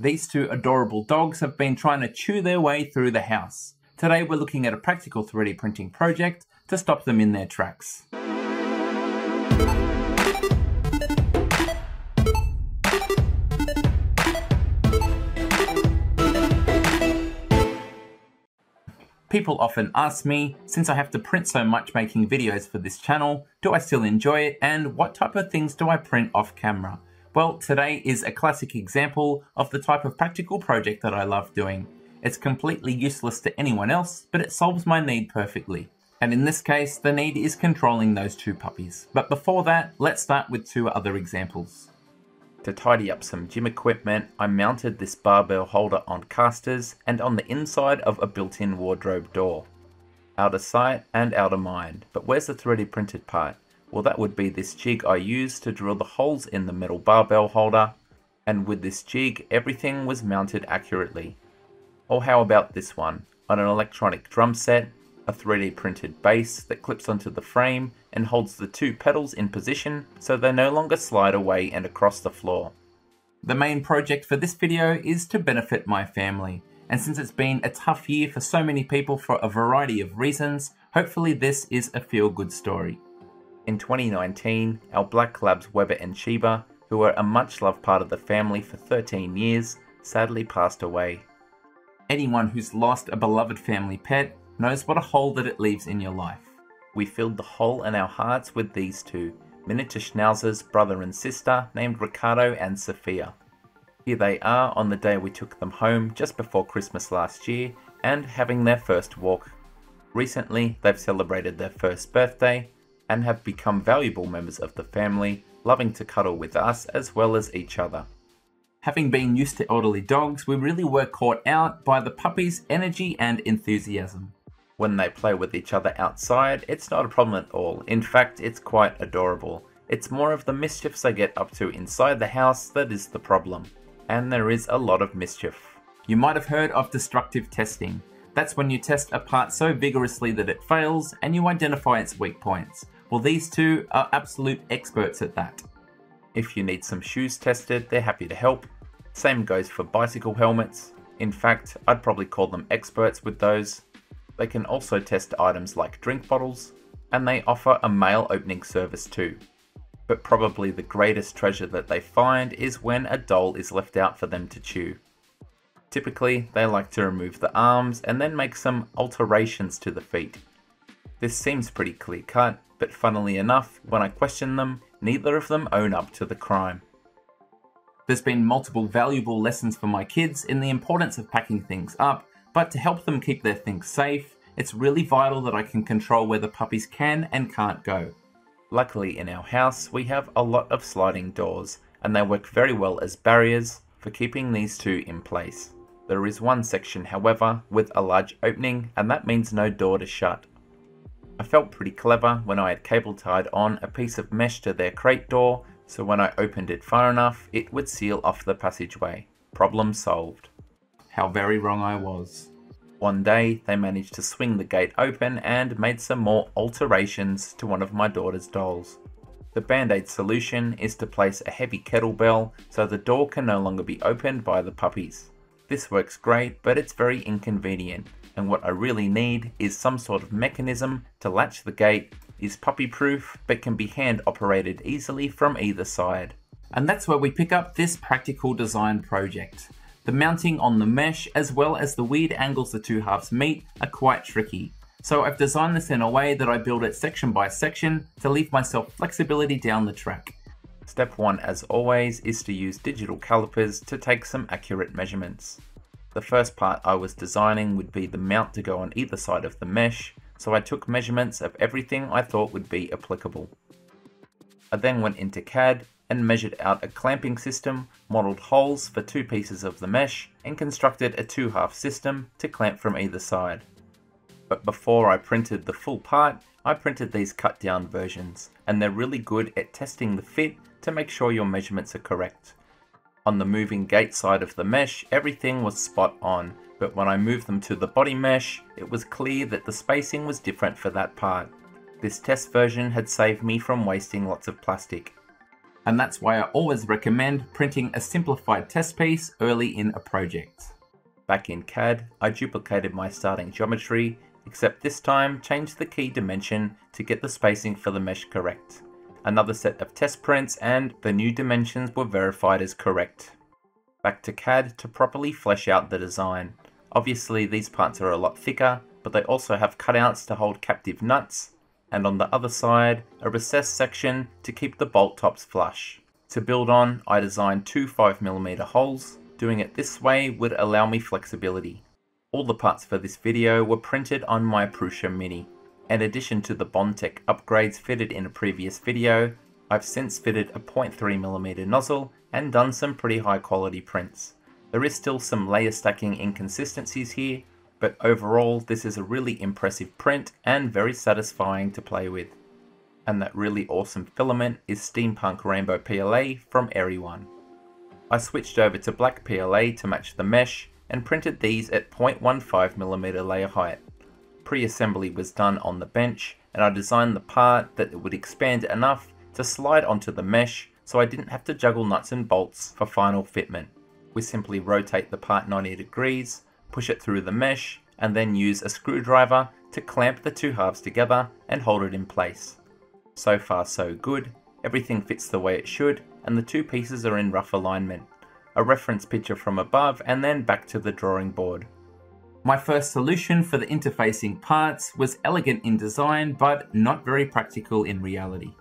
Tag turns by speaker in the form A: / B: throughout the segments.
A: These two adorable dogs have been trying to chew their way through the house. Today we're looking at a practical 3D printing project to stop them in their tracks. People often ask me, since I have to print so much making videos for this channel, do I still enjoy it and what type of things do I print off camera? Well, today is a classic example of the type of practical project that I love doing. It's completely useless to anyone else, but it solves my need perfectly. And in this case, the need is controlling those two puppies. But before that, let's start with two other examples. To tidy up some gym equipment, I mounted this barbell holder on casters and on the inside of a built-in wardrobe door. Out of sight and out of mind, but where's the 3D printed part? Well, that would be this jig I used to drill the holes in the metal barbell holder, and with this jig, everything was mounted accurately. Or how about this one? On an electronic drum set, a 3D printed base that clips onto the frame and holds the two pedals in position so they no longer slide away and across the floor. The main project for this video is to benefit my family, and since it's been a tough year for so many people for a variety of reasons, hopefully this is a feel-good story. In 2019, our black labs Weber and Sheba, who were a much loved part of the family for 13 years, sadly passed away. Anyone who's lost a beloved family pet knows what a hole that it leaves in your life. We filled the hole in our hearts with these two, miniature schnauzers, brother and sister, named Ricardo and Sophia. Here they are on the day we took them home just before Christmas last year and having their first walk. Recently, they've celebrated their first birthday and have become valuable members of the family, loving to cuddle with us as well as each other. Having been used to elderly dogs, we really were caught out by the puppy's energy and enthusiasm. When they play with each other outside, it's not a problem at all. In fact, it's quite adorable. It's more of the mischiefs they get up to inside the house that is the problem. And there is a lot of mischief. You might have heard of destructive testing. That's when you test a part so vigorously that it fails and you identify its weak points. Well, these two are absolute experts at that. If you need some shoes tested, they're happy to help. Same goes for bicycle helmets. In fact, I'd probably call them experts with those. They can also test items like drink bottles, and they offer a mail opening service too. But probably the greatest treasure that they find is when a doll is left out for them to chew. Typically, they like to remove the arms and then make some alterations to the feet. This seems pretty clear cut, but funnily enough, when I question them, neither of them own up to the crime. There's been multiple valuable lessons for my kids in the importance of packing things up, but to help them keep their things safe, it's really vital that I can control where the puppies can and can't go. Luckily in our house, we have a lot of sliding doors, and they work very well as barriers for keeping these two in place. There is one section, however, with a large opening, and that means no door to shut. I felt pretty clever when I had cable tied on a piece of mesh to their crate door, so when I opened it far enough, it would seal off the passageway. Problem solved. How very wrong I was. One day, they managed to swing the gate open and made some more alterations to one of my daughter's dolls. The band-aid solution is to place a heavy kettlebell so the door can no longer be opened by the puppies. This works great, but it's very inconvenient and what I really need is some sort of mechanism to latch the gate, is puppy proof, but can be hand operated easily from either side. And that's where we pick up this practical design project. The mounting on the mesh as well as the weird angles the two halves meet are quite tricky. So I've designed this in a way that I build it section by section to leave myself flexibility down the track. Step 1 as always is to use digital calipers to take some accurate measurements. The first part I was designing would be the mount to go on either side of the mesh, so I took measurements of everything I thought would be applicable. I then went into CAD and measured out a clamping system, modelled holes for two pieces of the mesh, and constructed a two-half system to clamp from either side. But before I printed the full part, I printed these cut down versions, and they're really good at testing the fit to make sure your measurements are correct. On the moving gate side of the mesh, everything was spot on, but when I moved them to the body mesh, it was clear that the spacing was different for that part. This test version had saved me from wasting lots of plastic. and that's why I always recommend printing a simplified test piece early in a project. Back in CAD, I duplicated my starting geometry, except this time changed the key dimension to get the spacing for the mesh correct. Another set of test prints and the new dimensions were verified as correct. Back to CAD to properly flesh out the design. Obviously these parts are a lot thicker, but they also have cutouts to hold captive nuts, and on the other side, a recessed section to keep the bolt tops flush. To build on, I designed two 5mm holes. Doing it this way would allow me flexibility. All the parts for this video were printed on my Prusa Mini. In addition to the Bondtech upgrades fitted in a previous video, I've since fitted a 0.3mm nozzle and done some pretty high quality prints. There is still some layer stacking inconsistencies here, but overall this is a really impressive print and very satisfying to play with. And that really awesome filament is Steampunk Rainbow PLA from Eryone. I switched over to black PLA to match the mesh and printed these at 0.15mm layer height. Pre-assembly was done on the bench and I designed the part that it would expand enough to slide onto the mesh so I didn't have to juggle nuts and bolts for final fitment. We simply rotate the part 90 degrees, push it through the mesh, and then use a screwdriver to clamp the two halves together and hold it in place. So far so good, everything fits the way it should, and the two pieces are in rough alignment. A reference picture from above and then back to the drawing board. My first solution for the interfacing parts was elegant in design but not very practical in reality.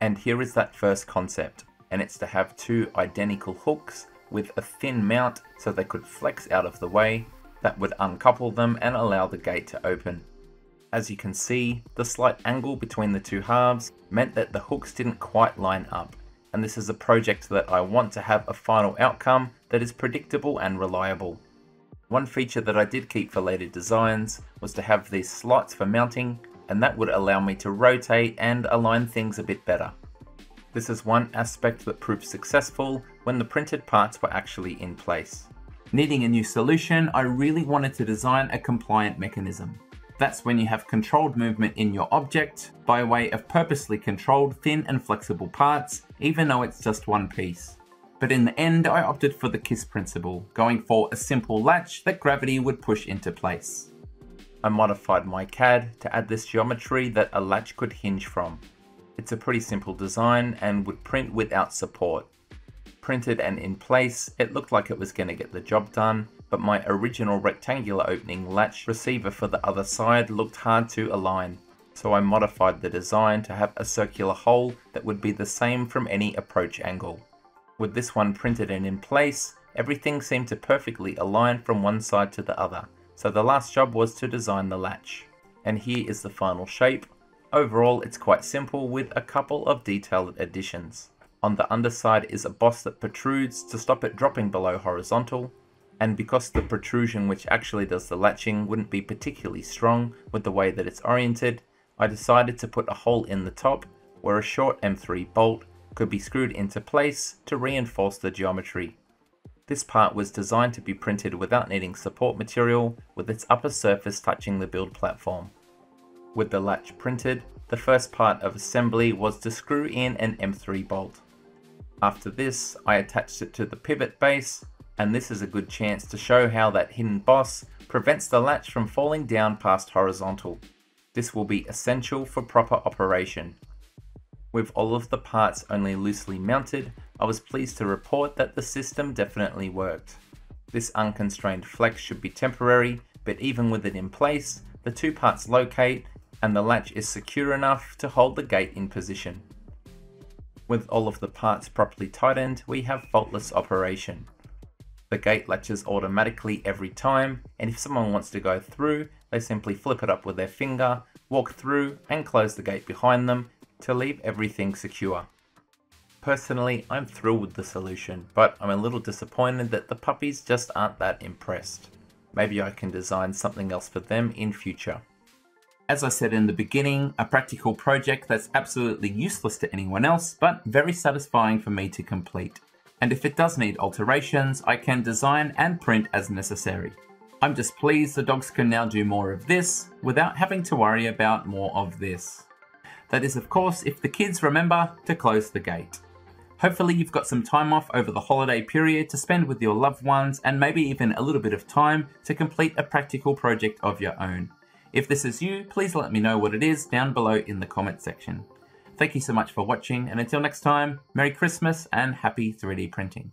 A: And here is that first concept, and it's to have two identical hooks with a thin mount so they could flex out of the way that would uncouple them and allow the gate to open. As you can see, the slight angle between the two halves meant that the hooks didn't quite line up, and this is a project that I want to have a final outcome that is predictable and reliable. One feature that I did keep for later designs was to have these slots for mounting and that would allow me to rotate and align things a bit better. This is one aspect that proved successful when the printed parts were actually in place. Needing a new solution, I really wanted to design a compliant mechanism. That's when you have controlled movement in your object by way of purposely controlled thin and flexible parts, even though it's just one piece. But in the end, I opted for the KISS principle, going for a simple latch that gravity would push into place. I modified my CAD to add this geometry that a latch could hinge from. It's a pretty simple design and would print without support. Printed and in place, it looked like it was going to get the job done, but my original rectangular opening latch receiver for the other side looked hard to align. So I modified the design to have a circular hole that would be the same from any approach angle. With this one printed and in place, everything seemed to perfectly align from one side to the other. So the last job was to design the latch. And here is the final shape. Overall it's quite simple with a couple of detailed additions. On the underside is a boss that protrudes to stop it dropping below horizontal. And because the protrusion which actually does the latching wouldn't be particularly strong with the way that it's oriented, I decided to put a hole in the top where a short M3 bolt could be screwed into place to reinforce the geometry. This part was designed to be printed without needing support material with its upper surface touching the build platform. With the latch printed, the first part of assembly was to screw in an M3 bolt. After this, I attached it to the pivot base, and this is a good chance to show how that hidden boss prevents the latch from falling down past horizontal. This will be essential for proper operation. With all of the parts only loosely mounted, I was pleased to report that the system definitely worked. This unconstrained flex should be temporary, but even with it in place, the two parts locate and the latch is secure enough to hold the gate in position. With all of the parts properly tightened, we have faultless operation. The gate latches automatically every time, and if someone wants to go through, they simply flip it up with their finger, walk through, and close the gate behind them, to leave everything secure. Personally, I'm thrilled with the solution, but I'm a little disappointed that the puppies just aren't that impressed. Maybe I can design something else for them in future. As I said in the beginning, a practical project that's absolutely useless to anyone else, but very satisfying for me to complete. And if it does need alterations, I can design and print as necessary. I'm just pleased the dogs can now do more of this without having to worry about more of this. That is, of course, if the kids remember to close the gate. Hopefully, you've got some time off over the holiday period to spend with your loved ones and maybe even a little bit of time to complete a practical project of your own. If this is you, please let me know what it is down below in the comment section. Thank you so much for watching, and until next time, Merry Christmas and happy 3D printing.